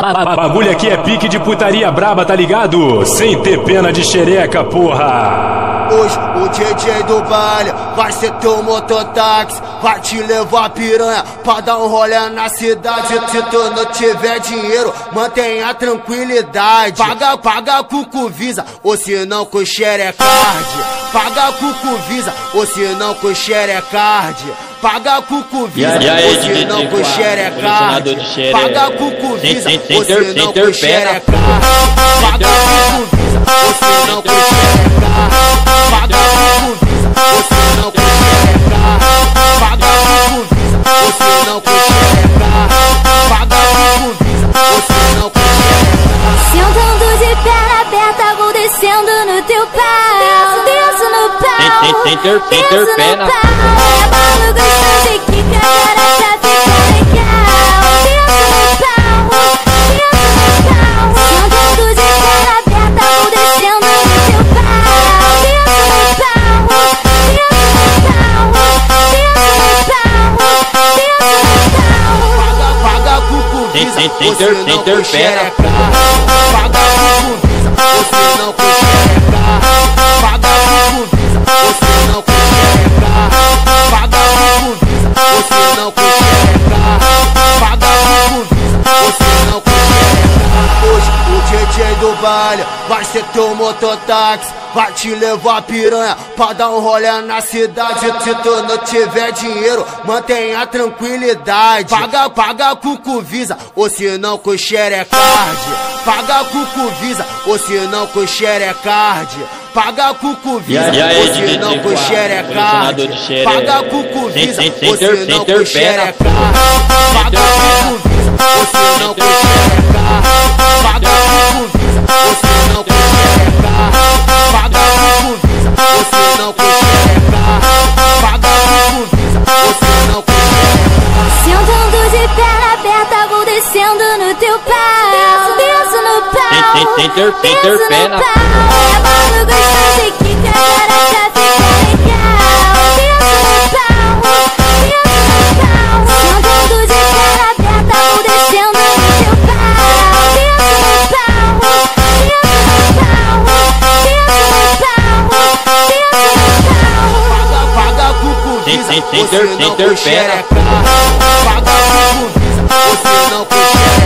Bagulho aqui é pique de putaria braba, tá ligado? Sem ter pena de xereca, porra! Hoje o DJ do baile vai ser teu mototáxi Vai te levar piranha pra dar um rolê na cidade. Se tu não tiver dinheiro, mantenha tranquilidade. Paga, paga cuco visa, ou se não com xerecard. Paga cuco visa, ou se não com xerecard. Paga cuco visa, ou se não com xerecard. Paga cuco visa, ou se não com xerecard. Paga cuco visa, Sem- sem ter- sem ter pena. pau É que pra ficar legal. Desço no pau, desço no pau Sentando de perna aberta, vou descendo no teu pau Desço no pau, desço no pau Desço no pau, desço no pau Paga, paga cuco visa, do baile. Vai ser teu mototáxi Vai te levar piranha. Pra dar um rolê na cidade Se tu não tiver dinheiro, mantenha tranquilidade. Paga, paga cuco visa, ou se não com xerecard. Paga cuco visa, ou se não com xerecard. Paga cuco visa, aí, ou se não com xerecard. Paga cuco Sem- visa, sem- sem ou se não com xerecard. Paga ter Sentando de perna aberta, vou descendo no teu pau Desço no pau, sem ter- sem ter pena. no pau Sem, sem, ter, sem, sem, sem, sem, sem, sem,